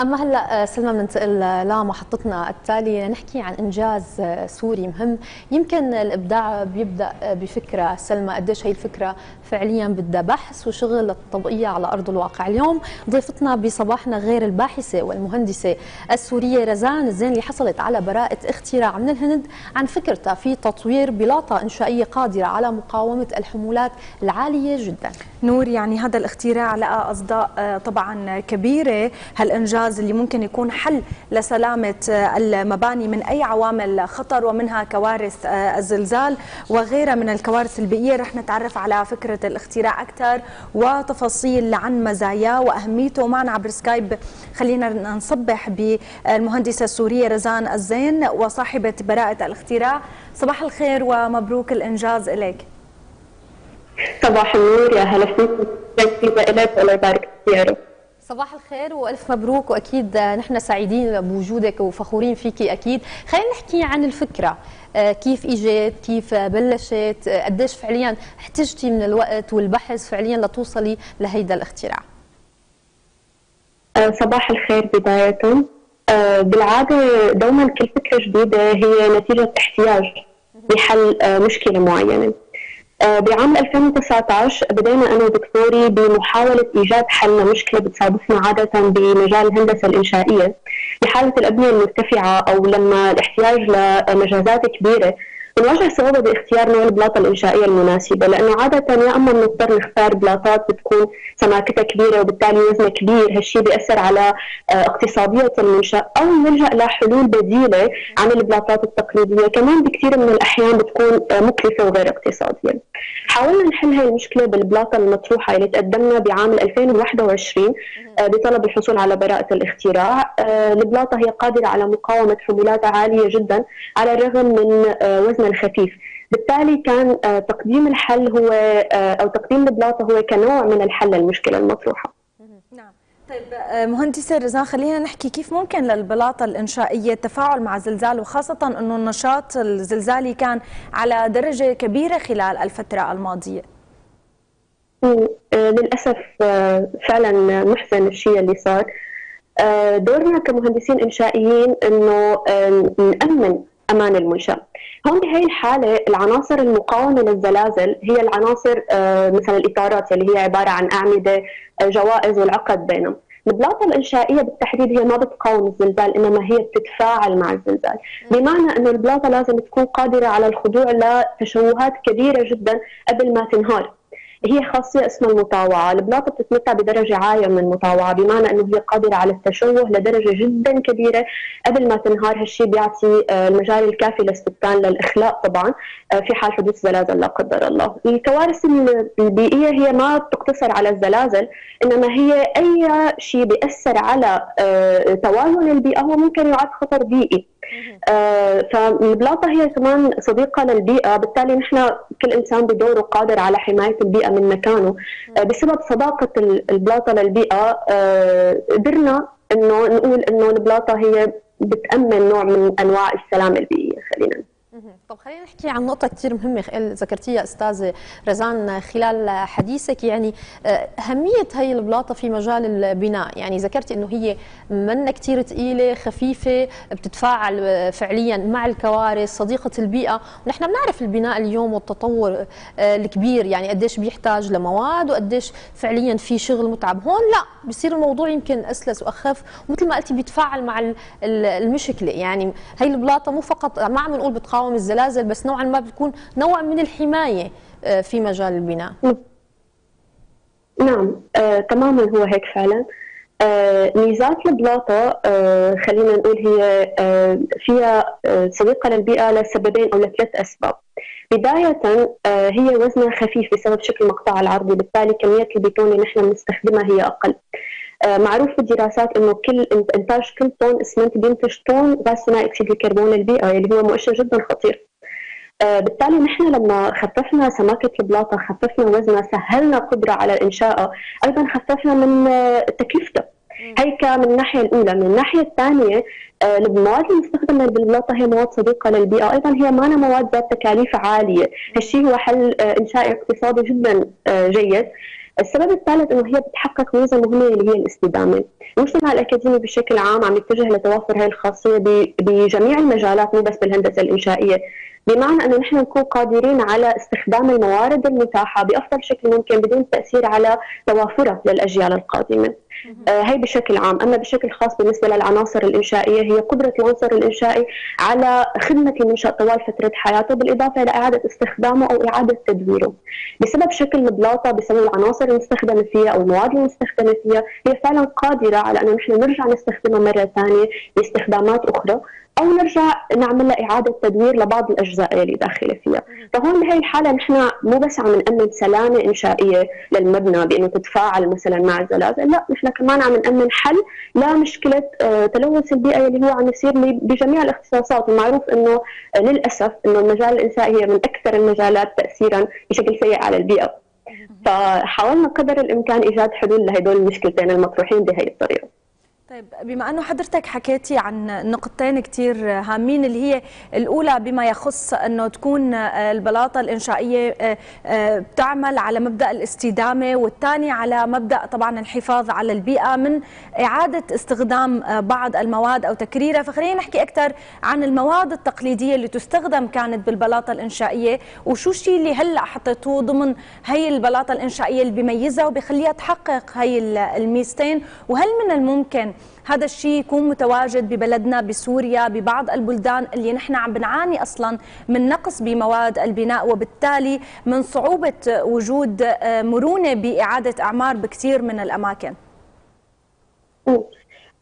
أما هلأ سلمى بننتقل لمحطتنا التاليه نحكي عن إنجاز سوري مهم. يمكن الإبداع بيبدأ بفكرة سلمى قديش هي الفكرة فعليا بدها بحث وشغل الطبقية على أرض الواقع. اليوم ضيفتنا بصباحنا غير الباحثة والمهندسة السورية رزان الزين اللي حصلت على براءة اختراع من الهند عن فكرتها في تطوير بلاطة إنشائية قادرة على مقاومة الحمولات العالية جدا. نور يعني هذا الاختراع لقى أصداء طبعا كبيرة. هالإنجاز الغاز اللي ممكن يكون حل لسلامة المباني من أي عوامل خطر ومنها كوارث آه، الزلزال وغيرها من الكوارث البيئية. رح نتعرف على فكرة الاختراع أكثر وتفاصيل عن مزاياه وأهميته معنا عبر سكايب. خلينا نصبح بالمهندسة السورية رزان الزين وصاحبة براءة الاختراع. صباح الخير ومبروك الإنجاز إليك. صباح النور يا هلا فيك. الله يبارك فيك. صباح الخير والف مبروك وأكيد نحن سعيدين بوجودك وفخورين فيكي أكيد. خلينا نحكي عن الفكرة. آه، كيف إجت؟ كيف بلشت؟ آه، قديش فعليا احتجتي من الوقت والبحث فعليا لتوصلي لهيدا الاختراع؟ آه، صباح الخير بداية. بالعادة دوما كل فكرة جديدة هي نتيجة احتياج لحل مشكلة معينة. بعام 2019 بدينا أنا ودكتوري بمحاولة إيجاد حل لمشكلة بتصادفنا عادة بمجال الهندسة الإنشائية. بحالة الأبنية المرتفعة أو لما الاحتياج لمجازات كبيرة بنواجه صعوبة باختيار نوع البلاطة الإنشائية المناسبة لأنه عادة يا أما بنضطر نختار بلاطات بتكون سماكتها كبيرة وبالتالي وزنها كبير هالشيء بيأثر على آه، اقتصادية المنشأ أو نلجأ لحلول بديلة عن البلاطات التقليدية. كمان بكثير من الأحيان بتكون آه، مكلفة وغير اقتصادية. حاولنا نحل هاي المشكلة بالبلاطة المطروحة اللي تقدمنا بعام 2021 آه، بطلب الحصول على براءة الاختراع. البلاطة هي قادرة على مقاومة حمولات عالية جدا على الرغم من وزن الخفيف. بالتالي كان آه، تقديم الحل هو آه، أو تقديم البلاطه هو كنوع من الحل للمشكله المطروحة. نعم. طيب آه، مهندسة رزان خلينا نحكي كيف ممكن للبلاطة الإنشائية التفاعل مع الزلزال وخاصة أنه النشاط الزلزالي كان على درجة كبيرة خلال الفترة الماضية؟ للأسف فعلا محزن الشيء اللي صار. دورنا كمهندسين إنشائيين أنه نأمن أمان المنشا هون بهي الحالة العناصر المقاومة للزلازل هي العناصر آه، مثلا الإطارات اللي هي عبارة عن آه، جوائز والعقد بينهم. البلاطة الإنشائية بالتحديد هي ما بتقاوم الزلزال إنما هي بتتفاعل مع الزلزال. بمعنى إنه البلاطة لازم تكون قادرة على الخضوع لتشوهات كبيرة جدا قبل ما تنهار. هي خاصية اسمها المطاوعة. البلاطة بتتمتع بدرجة عالية من المطاوعة بمعنى أنه هي قادرة على التشوه لدرجة جدا كبيرة. قبل ما تنهار هالشيء بيعطي آه، المجال الكافي للسكان للإخلاء طبعا آه، في حال حدوث زلازل لا قدر الله. الكوارث البيئية هي ما تقتصر على الزلازل إنما هي أي شيء بيأثر على آه، توازن البيئة هو ممكن يعد خطر بيئي. فالبلاطة هي كمان صديقة للبيئة. بالتالي نحن كل إنسان بدوره قادر على حماية البيئة من مكانه. بسبب صداقة البلاطة للبيئة آه قدرنا إنه نقول إنه البلاطة هي بتأمن نوع من أنواع السلامة البيئية خلينا طب خلينا نحكي عن نقطة كثير مهمة ذكرتيها أستاذة رزان خلال حديثك. يعني آه، أهمية هي البلاطة في مجال البناء. يعني ذكرتي أنه هي منا كثير ثقيلة خفيفة بتتفاعل آه، فعليا مع الكوارث صديقة البيئة. ونحن بنعرف البناء اليوم والتطور آه، الكبير. يعني قديش بيحتاج لمواد وقديش فعليا في شغل متعب. هون لا بصير الموضوع يمكن أسلس وأخف. ومثل ما قلتي بيتفاعل مع المشكلة. يعني هي البلاطة مو فقط ما عم نقول بتقاوم تقاوم الزلازل بس نوعا ما بتكون نوع من الحماية آه، في مجال البناء. نعم آه، تماما هو هيك فعلا. آه، ميزات البلاطة آه، خلينا نقول هي آه، فيها آه، صديقة للبيئة لسببين أو لثلاث أسباب. بداية آه، هي وزنها خفيف بسبب شكل مقطع العرضي بالتالي كمية البيتون اللي نحن بنستخدمها هي أقل. معروف في الدراسات إنه كل إنتاج كل طن اسمنت بينتج طن غاز ثاني اكسيد الكربون البيئة اللي هو مؤشر جدا خطير. آه، بالتالي نحن لما خففنا سماكة البلاطة خففنا وزنها سهلنا قدرة على إنشائها أيضا خففنا من آه، تكلفته. هيك من الناحية الأولى، من الناحية الثانية المواد المستخدمه بالبلاطه هي مواد صديقة للبيئة، أيضا هي ما مواد ذات تكاليف عالية، هالشيء هو حل انشائي اقتصادي جدا جيد. السبب الثالث إنه هي بتحقق ميزه مهمة اللي هي الاستدامه المجتمع الأكاديمي بشكل عام عم يتجه لتوافر هذه الخاصية بجميع المجالات مو بس بالهندسة الإنشائية بمعنى إنه نحن نكون قادرين على استخدام الموارد المتاحة بأفضل شكل ممكن بدون تأثير على توافرها للأجيال القادمة. آه هي بشكل عام، أما بشكل خاص بالنسبة للعناصر الإنشائية هي قدرة العنصر الإنشائي على خدمة المنشأ طوال فترة حياته بالإضافة إلى إعادة استخدامه أو إعادة تدويره. بسبب شكل البلاطه بسبب العناصر المستخدمه فيها أو المواد المستخدمه فيها هي فعلا قادرة على إنه نحن نرجع نستخدمها مرة ثانية باستخدامات أخرى أو نرجع نعمل لها إعادة تدوير لبعض الأجزاء اللي داخلة فيها، فهون بهي الحالة نحن مو بس عم نأمن سلامة إنشائية للمبنى بأنه تتفاعل مثلا مع الزلازل، لا نحن كمان عم نأمن حل لمشكلة آه، تلوث البيئة اللي هو عم يصير بجميع الاختصاصات، ومعروف إنه آه، للأسف إنه المجال الإنشائي هي من أكثر المجالات تاثيرا بشكل سيء على البيئة. فحاولنا قدر الإمكان إيجاد حلول لهدول المشكلتين المطروحين بهي الطريقة. طيب بما أنه حضرتك حكيتي عن نقطتين كثير هامين اللي هي الأولى بما يخص أنه تكون البلاطة الإنشائية آه، آه، بتعمل على مبدأ الاستدامة والثاني على مبدأ طبعا الحفاظ على البيئة من إعادة استخدام آه، بعض المواد أو تكريرها. فخلينا نحكي أكثر عن المواد التقليدية اللي تستخدم كانت بالبلاطة الإنشائية وشو الشيء اللي هلأ حطيتوه ضمن هي البلاطة الإنشائية اللي بيميزها وبيخليها تحقق هي الميزتين وهل من الممكن هذا الشيء يكون متواجد ببلدنا بسوريا ببعض البلدان اللي نحن عم بنعاني أصلا من نقص بمواد البناء. وبالتالي من صعوبة وجود آه، مرونة بإعادة أعمار بكثير من الأماكن.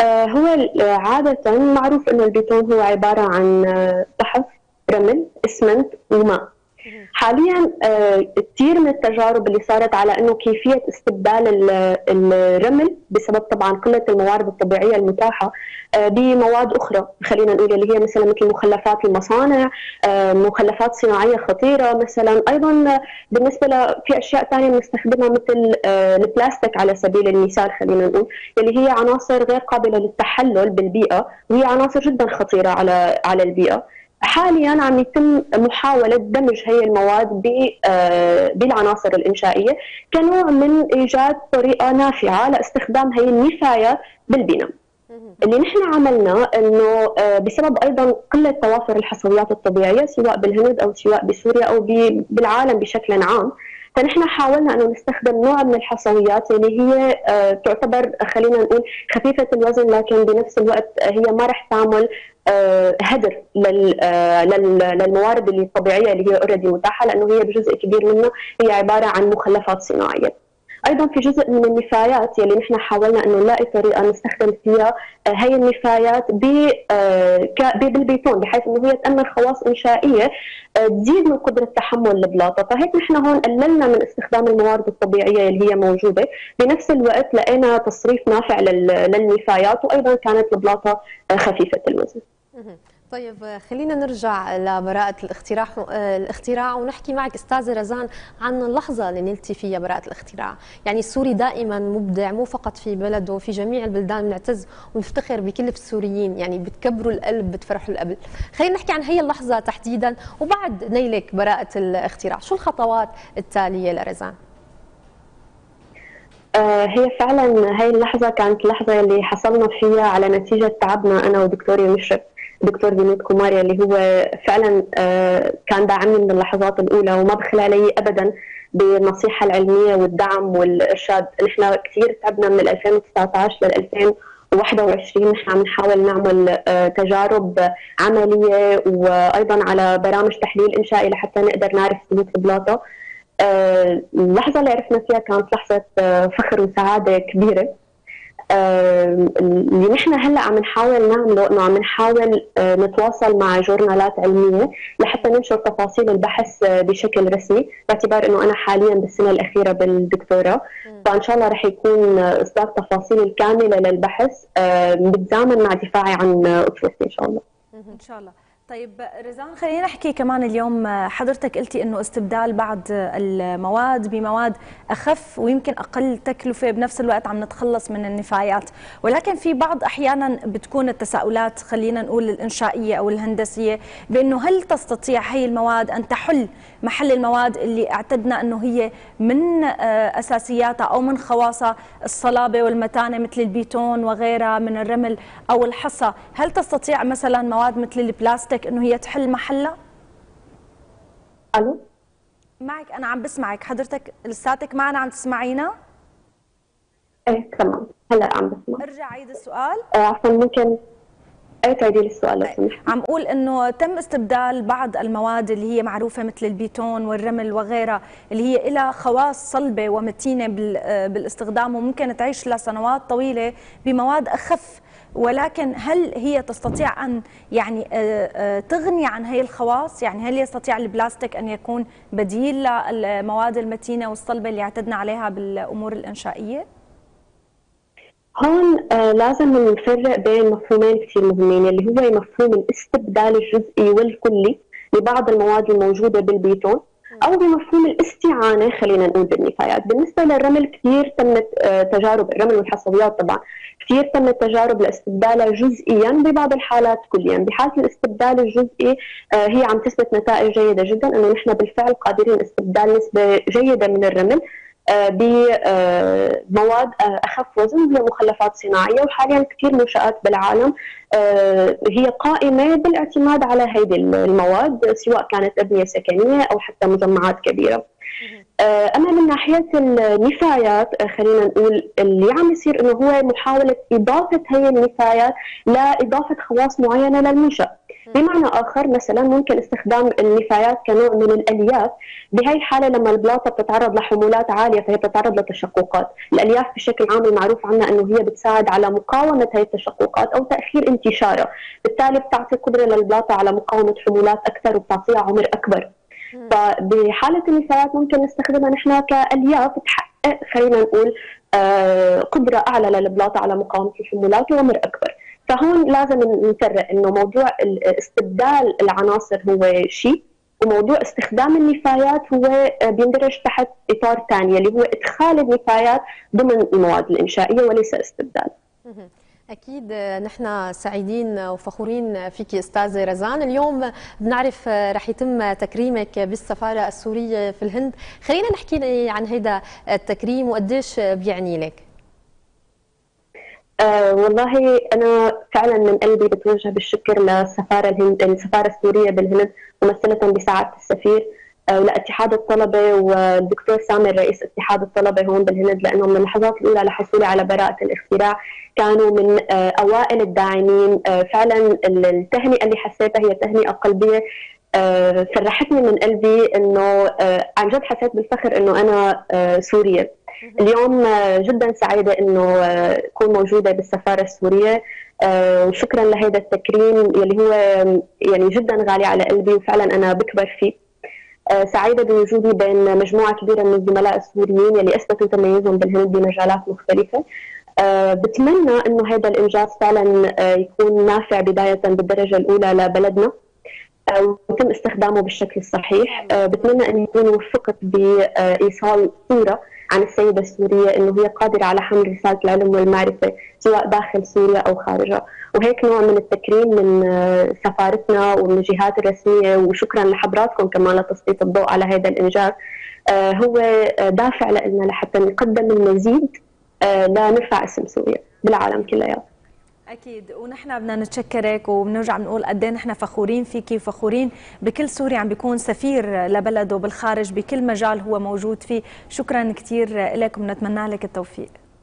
آه، هو عادة معروف إنه البيتون هو عبارة عن صحف آه، رمل اسمنت وماء. حاليا آه، كثير من التجارب اللي صارت على إنه كيفية استبدال الرمل بسبب طبعا قلة الموارد الطبيعية المتاحة آه، بمواد أخرى خلينا نقول اللي هي مثلا مثل مخلفات المصانع آه، مخلفات صناعية خطيرة مثلا. أيضا بالنسبة ل في أشياء ثانية بنستخدمها مثل البلاستيك على سبيل المثال خلينا نقول اللي هي عناصر غير قابلة للتحلل بالبيئة وهي عناصر جدا خطيرة على على البيئة. حاليا عم يتم محاولة دمج هي المواد آه، بالعناصر الإنشائية كنوع من إيجاد طريقة نافعة لاستخدام هي النفايات بالبناء. اللي نحن عملناه إنه آه، بسبب أيضا قلة توافر الحصويات الطبيعية سواء بالهند أو سواء بسوريا أو بالعالم بشكل عام فنحن حاولنا إنه نستخدم نوع من الحصويات اللي هي آه، تعتبر خلينا نقول خفيفة الوزن لكن بنفس الوقت هي ما رح تعمل هدر آه، للموارد الطبيعية اللي هي اوريدي متاحة لأنه هي بجزء كبير منها هي عبارة عن مخلفات صناعية. أيضا في جزء من النفايات يلي نحن حاولنا إنه نلاقي طريقة نستخدم فيها آه، هي النفايات بالبيتون بحيث إنه هي تأمن خواص إنشائية تزيد من قدرة تحمل البلاطة، فهيك نحن هون قللنا من استخدام الموارد الطبيعية اللي هي موجودة، بنفس الوقت لقينا تصريف نافع للنفايات وأيضا كانت البلاطة خفيفة الوزن. طيب خلينا نرجع لبراءة الاختراع الاختراع ونحكي معك استاذة رزان عن اللحظة اللي نلتي فيها براءة الاختراع، يعني السوري دائما مبدع مو فقط في بلده في جميع البلدان بنعتز ونفتخر بكل السوريين يعني بتكبروا القلب بتفرحوا القلب، خلينا نحكي عن هي اللحظة تحديدا وبعد نيلك براءة الاختراع، شو الخطوات التالية لرزان؟ آه، هي فعلا هاي اللحظة كانت اللحظة اللي حصلنا فيها على نتيجة تعبنا أنا ودكتور مشرف دكتور بنود كوماريا اللي هو فعلا آه، كان داعمني من اللحظات الأولى وما بخل علي أبدا بالنصيحة العلمية والدعم والإرشاد. نحن كثير تعبنا من 2019 لل 2021 نحن عم نحاول نعمل آه، تجارب عملية وأيضا على برامج تحليل إنشائي لحتى نقدر نعرف سلوك البلاطة آه، اللحظة اللي عرفنا فيها كانت لحظة آه، فخر وسعادة كبيرة. آه، اللي نحن هلأ عم نحاول نعمله إنه عم نحاول نتواصل مع جورنالات علمية لحتى ننشر تفاصيل البحث بشكل رسمي باعتبار إنه أنا حاليا بالسنة الأخيرة بالدكتوراه فإن شاء الله رح يكون اصدار تفاصيل الكاملة للبحث بتزامن مع دفاعي عن أطفالي إن شاء الله. إن شاء الله. طيب رزان خلينا نحكي كمان اليوم حضرتك قلتي إنه استبدال بعض المواد بمواد أخف ويمكن أقل تكلفة بنفس الوقت عم نتخلص من النفايات. ولكن في بعض أحيانا بتكون التساؤلات خلينا نقول الإنشائية أو الهندسية بإنه هل تستطيع هي المواد أن تحل محل المواد اللي اعتدنا إنه هي من أساسياتها أو من خواصها؟ الصلابة والمتانة مثل البيتون وغيرها من الرمل أو الحصى. هل تستطيع مثلا مواد مثل البلاستيك بدك إنه هي تحل محلها؟ ألو؟ معك أنا عم بسمعك. حضرتك لساتك معنا عم تسمعينا؟ إيه تمام. هلأ عم بسمع. ارجع عيد السؤال. آه، عفوا ممكن تعيدي لي السؤال لو طيب. عم أقول إنه تم استبدال بعض المواد اللي هي معروفة مثل البيتون والرمل وغيرها اللي هي لها خواص صلبة ومتينة بالاستخدام وممكن تعيش لسنوات طويلة بمواد أخف ولكن هل هي تستطيع أن يعني آه، آه، تغني عن هي الخواص يعني هل يستطيع البلاستيك أن يكون بديل للمواد المتينة والصلبة اللي اعتدنا عليها بالأمور الإنشائية؟ هون آه لازم نفرق بين مفهومين كثير مهمين اللي هو مفهوم الاستبدال الجزئي والكلي لبعض المواد الموجودة بالبيتون أو بمفهوم الاستعانة خلينا نقول بالنفايات، بالنسبة للرمل كثير تمت آه، تجارب الرمل والحصويات طبعا كثير تمت تجارب لاستبدالها جزئيا ببعض الحالات كليا، بحاله الاستبدال الجزئي آه، هي عم تثبت نتائج جيدة جدا إنه نحن بالفعل قادرين استبدال نسبة جيدة من الرمل. بمواد أخف وزن هي مخلفات صناعيه وحاليا كثير منشآت بالعالم آه، هي قائمة بالاعتماد على هذه المواد سواء كانت أبنية سكنية أو حتى مجمعات كبيرة. آه، أما من ناحية النفايات خلينا نقول اللي عم يصير إنه هو محاولة إضافة هي النفايات لاضافه خواص معينة للمنشأ. بمعنى آخر مثلا ممكن استخدام النفايات كنوع من الألياف. بهي الحالة لما البلاطة بتتعرض لحمولات عالية فهي بتتعرض لتشققات، الألياف بشكل عام المعروف عنها إنه هي بتساعد على مقاومة هي التشققات أو تأخير انتشارها، بالتالي بتعطي قدرة للبلاطة على مقاومة حمولات أكثر وبتعطيها عمر أكبر. فبحالة النفايات ممكن نستخدمها نحن كألياف تحقق خلينا نقول آه، قدرة أعلى للبلاطة على مقاومة الحمولات وعمر أكبر. فهون لازم نفرق إنه موضوع استبدال العناصر هو شيء وموضوع استخدام النفايات هو بيندرج تحت إطار ثاني اللي هو إدخال النفايات ضمن المواد الإنشائية وليس استبدال. أكيد نحن سعيدين وفخورين فيك أستاذة رزان. اليوم بنعرف رح يتم تكريمك بالسفارة السورية في الهند. خلينا نحكي عن هذا التكريم وقديش بيعني لك. آه والله أنا فعلا من قلبي بتوجه بالشكر للسفاره الهند السفاره السوريه بالهند ممثلة بسعاده السفير. آه ولاتحاد الطلبة والدكتور سامر رئيس اتحاد الطلبة هون بالهند لأنه من اللحظات الأولى لحصولي على براءة الاختراع كانوا من آه أوائل الداعمين. آه فعلا التهنئة اللي حسيتها هي تهنئة قلبية. آه، فرحتني من قلبي إنه آه، عن جد حسيت بالفخر إنه أنا آه، سورية. اليوم جدا سعيدة إنه اكون موجودة بالسفارة السورية وشكرا لهذا التكريم يلي هو يعني جدا غالي على قلبي وفعلا أنا بكبر فيه. سعيدة بوجودي بين مجموعة كبيرة من الزملاء السوريين يلي أثبتوا تميزهم بالهند بمجالات مختلفة. بتمنى أنه هذا الإنجاز فعلا يكون نافع بداية بالدرجة الأولى لبلدنا ويتم استخدامه بالشكل الصحيح. آه، بتمنى أن يكون وفقت بإيصال صورة عن السيدة السورية أنه هي قادرة على حمل رسالة العلم والمعرفة سواء داخل سوريا أو خارجها. وهيك نوع من التكريم من آه، سفارتنا ومن الجهات الرسمية وشكرا لحضراتكم كمان لتسليط الضوء على هذا الإنجاز. آه، هو دافع لنا لحتى نقدم المزيد لنرفع اسم سوريا بالعالم كله أكيد. ونحن بدنا نتشكرك وبنرجع بنقول قد إيه نحن فخورين فيكي وفخورين بكل سوري عم بيكون سفير لبلده بالخارج بكل مجال هو موجود فيه. شكرا كثير لك ونتمنى لك التوفيق.